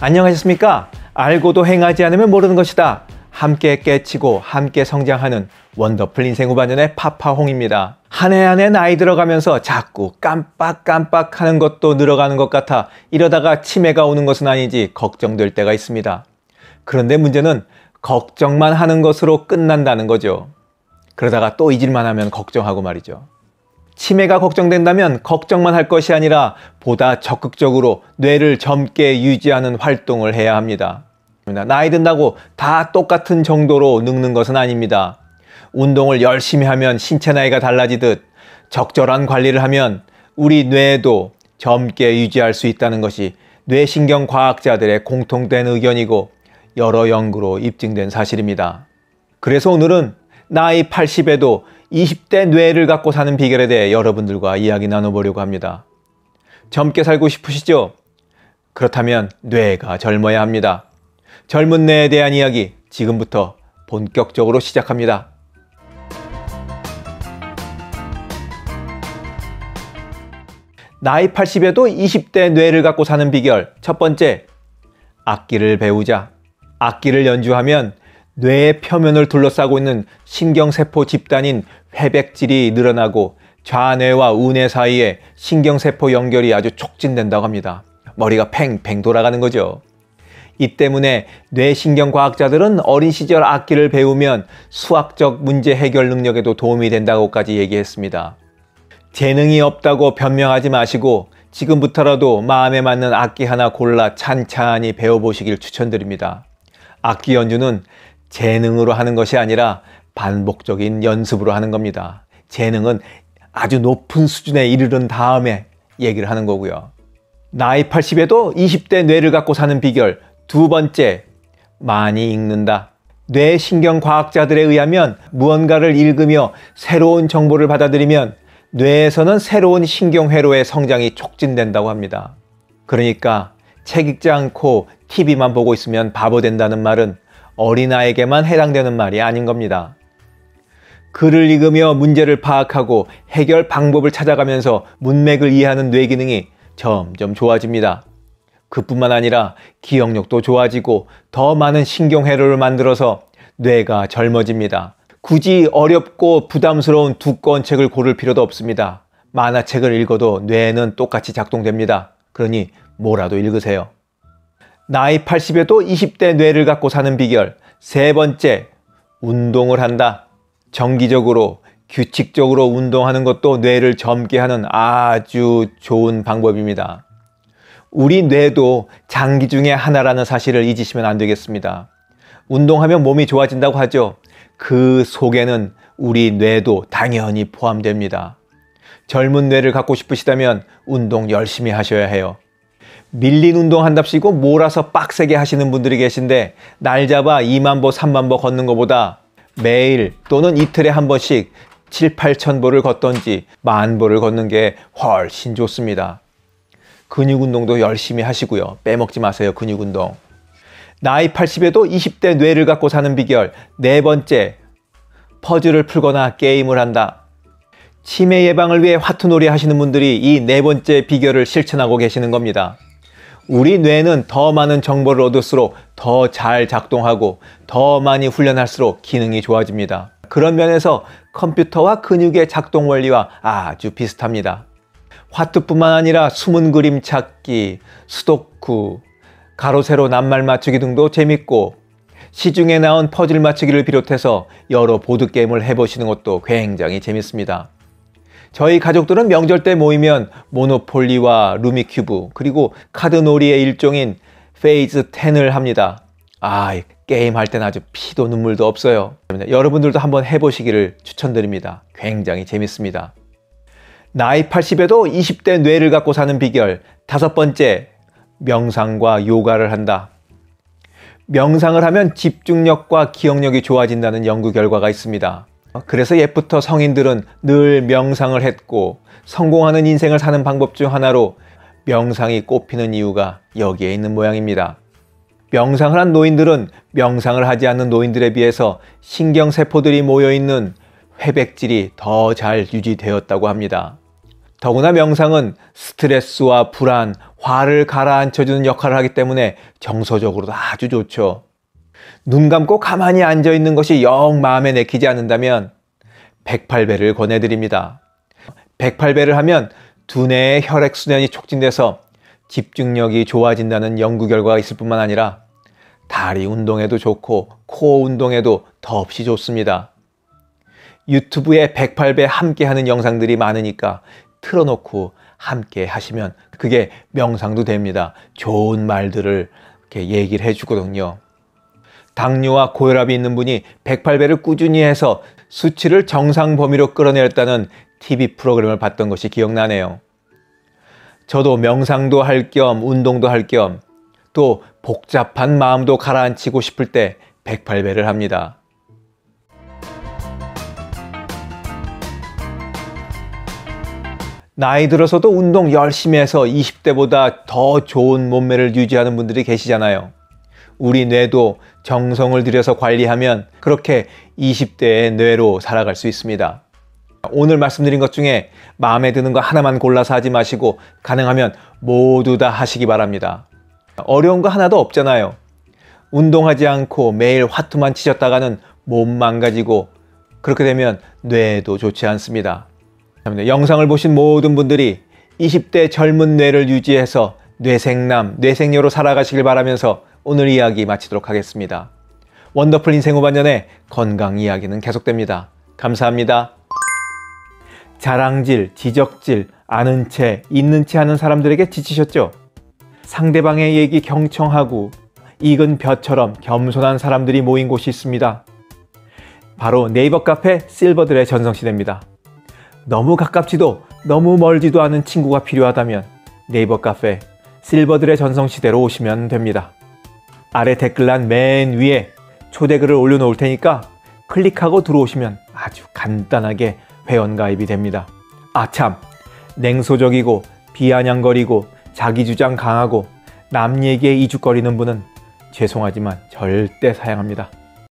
안녕하셨습니까? 알고도 행하지 않으면 모르는 것이다. 함께 깨치고 함께 성장하는 원더풀 인생 후반전의 파파홍입니다. 한 해 한 해 나이 들어가면서 자꾸 깜빡깜빡 하는 것도 늘어가는 것 같아 이러다가 치매가 오는 것은 아니지 걱정될 때가 있습니다. 그런데 문제는 걱정만 하는 것으로 끝난다는 거죠. 그러다가 또 잊을만 하면 걱정하고 말이죠. 치매가 걱정된다면 걱정만 할 것이 아니라 보다 적극적으로 뇌를 젊게 유지하는 활동을 해야 합니다. 나이 든다고 다 똑같은 정도로 늙는 것은 아닙니다. 운동을 열심히 하면 신체 나이가 달라지듯 적절한 관리를 하면 우리 뇌도 젊게 유지할 수 있다는 것이 뇌신경 과학자들의 공통된 의견이고 여러 연구로 입증된 사실입니다. 그래서 오늘은 나이 80에도 20대 뇌를 갖고 사는 비결에 대해 여러분들과 이야기 나눠보려고 합니다. 젊게 살고 싶으시죠? 그렇다면 뇌가 젊어야 합니다. 젊은 뇌에 대한 이야기 지금부터 본격적으로 시작합니다. 나이 80에도 20대 뇌를 갖고 사는 비결 첫 번째, 악기를 배우자. 악기를 연주하면 뇌의 표면을 둘러싸고 있는 신경세포 집단인 회백질이 늘어나고 좌뇌와 우뇌 사이에 신경세포 연결이 아주 촉진된다고 합니다. 머리가 팽팽 돌아가는 거죠. 이 때문에 뇌신경 과학자들은 어린 시절 악기를 배우면 수학적 문제 해결 능력에도 도움이 된다고까지 얘기했습니다. 재능이 없다고 변명하지 마시고 지금부터라도 마음에 맞는 악기 하나 골라 찬찬히 배워보시길 추천드립니다. 악기 연주는 재능으로 하는 것이 아니라 반복적인 연습으로 하는 겁니다. 재능은 아주 높은 수준에 이르른 다음에 얘기를 하는 거고요. 나이 80에도 20대 뇌를 갖고 사는 비결 두 번째, 많이 읽는다. 뇌신경 과학자들에 의하면 무언가를 읽으며 새로운 정보를 받아들이면 뇌에서는 새로운 신경회로의 성장이 촉진된다고 합니다. 그러니까 책 읽지 않고 TV만 보고 있으면 바보 된다는 말은 어린아이에게만 해당되는 말이 아닌 겁니다. 글을 읽으며 문제를 파악하고 해결 방법을 찾아가면서 문맥을 이해하는 뇌 기능이 점점 좋아집니다. 그뿐만 아니라 기억력도 좋아지고 더 많은 신경회로를 만들어서 뇌가 젊어집니다. 굳이 어렵고 부담스러운 두꺼운 책을 고를 필요도 없습니다. 만화책을 읽어도 뇌는 똑같이 작동됩니다. 그러니 뭐라도 읽으세요. 나이 80에도 20대 뇌를 갖고 사는 비결. 세 번째, 운동을 한다. 정기적으로, 규칙적으로 운동하는 것도 뇌를 젊게 하는 아주 좋은 방법입니다. 우리 뇌도 장기 중의 하나라는 사실을 잊으시면 안 되겠습니다. 운동하면 몸이 좋아진다고 하죠. 그 속에는 우리 뇌도 당연히 포함됩니다. 젊은 뇌를 갖고 싶으시다면 운동 열심히 하셔야 해요. 밀린 운동 한답시고 몰아서 빡세게 하시는 분들이 계신데 날 잡아 2만 보, 3만 보 걷는 것보다 매일 또는 이틀에 한 번씩 7, 8천 보를 걷던지 만 보를 걷는 게 훨씬 좋습니다. 근육 운동도 열심히 하시고요. 빼먹지 마세요. 근육 운동. 나이 80에도 20대 뇌를 갖고 사는 비결 네 번째 퍼즐을 풀거나 게임을 한다. 치매 예방을 위해 화투놀이 하시는 분들이 이 네 번째 비결을 실천하고 계시는 겁니다. 우리 뇌는 더 많은 정보를 얻을수록 더 잘 작동하고 더 많이 훈련할수록 기능이 좋아집니다. 그런 면에서 컴퓨터와 근육의 작동 원리와 아주 비슷합니다. 화투뿐만 아니라 숨은 그림 찾기, 스도쿠, 가로 세로 낱말 맞추기 등도 재밌고 시중에 나온 퍼즐 맞추기를 비롯해서 여러 보드게임을 해보시는 것도 굉장히 재밌습니다. 저희 가족들은 명절 때 모이면 모노폴리와 루미큐브 그리고 카드놀이의 일종인 Phase 10을 합니다. 아, 게임 할 때는 아주 피도 눈물도 없어요. 여러분들도 한번 해보시기를 추천드립니다. 굉장히 재밌습니다. 나이 80에도 20대 뇌를 갖고 사는 비결 다섯 번째, 명상과 요가를 한다. 명상을 하면 집중력과 기억력이 좋아진다는 연구 결과가 있습니다. 그래서 옛부터 성인들은 늘 명상을 했고 성공하는 인생을 사는 방법 중 하나로 명상이 꼽히는 이유가 여기에 있는 모양입니다. 명상을 한 노인들은 명상을 하지 않는 노인들에 비해서 신경세포들이 모여있는 회백질이 더 잘 유지되었다고 합니다. 더구나 명상은 스트레스와 불안, 화를 가라앉혀주는 역할을 하기 때문에 정서적으로도 아주 좋죠. 눈 감고 가만히 앉아 있는 것이 영 마음에 내키지 않는다면 108배를 권해드립니다. 108배를 하면 두뇌의 혈액순환이 촉진돼서 집중력이 좋아진다는 연구 결과가 있을 뿐만 아니라 다리 운동에도 좋고 코어 운동에도 더없이 좋습니다. 유튜브에 108배 함께 하는 영상들이 많으니까 틀어놓고 함께 하시면 그게 명상도 됩니다. 좋은 말들을 이렇게 얘기를 해주거든요. 당뇨와 고혈압이 있는 분이 108배를 꾸준히 해서 수치를 정상 범위로 끌어내렸다는 TV 프로그램을 봤던 것이 기억나네요. 저도 명상도 할 겸 운동도 할 겸 또 복잡한 마음도 가라앉히고 싶을 때 108배를 합니다. 나이 들어서도 운동 열심히 해서 20대보다 더 좋은 몸매를 유지하는 분들이 계시잖아요. 우리 뇌도 정성을 들여서 관리하면 그렇게 20대의 뇌로 살아갈 수 있습니다. 오늘 말씀드린 것 중에 마음에 드는 거 하나만 골라서 하지 마시고 가능하면 모두 다 하시기 바랍니다. 어려운 거 하나도 없잖아요. 운동하지 않고 매일 화투만 치셨다가는 몸 망가지고 그렇게 되면 뇌도 좋지 않습니다. 영상을 보신 모든 분들이 20대 젊은 뇌를 유지해서 뇌생남, 뇌생녀로 살아가시길 바라면서 오늘 이야기 마치도록 하겠습니다. 원더풀 인생 후반년의 건강 이야기는 계속됩니다. 감사합니다. 자랑질, 지적질, 아는 채, 있는 채 하는 사람들에게 지치셨죠? 상대방의 얘기 경청하고 익은 벼처럼 겸손한 사람들이 모인 곳이 있습니다. 바로 네이버 카페 실버들의 전성시대입니다. 너무 가깝지도 너무 멀지도 않은 친구가 필요하다면 네이버 카페 실버들의 전성시대로 오시면 됩니다. 아래 댓글란 맨 위에 초대글을 올려놓을 테니까 클릭하고 들어오시면 아주 간단하게 회원가입이 됩니다. 아 참, 냉소적이고 비아냥거리고 자기주장 강하고 남 얘기에 이죽거리는 분은 죄송하지만 절대 사양합니다.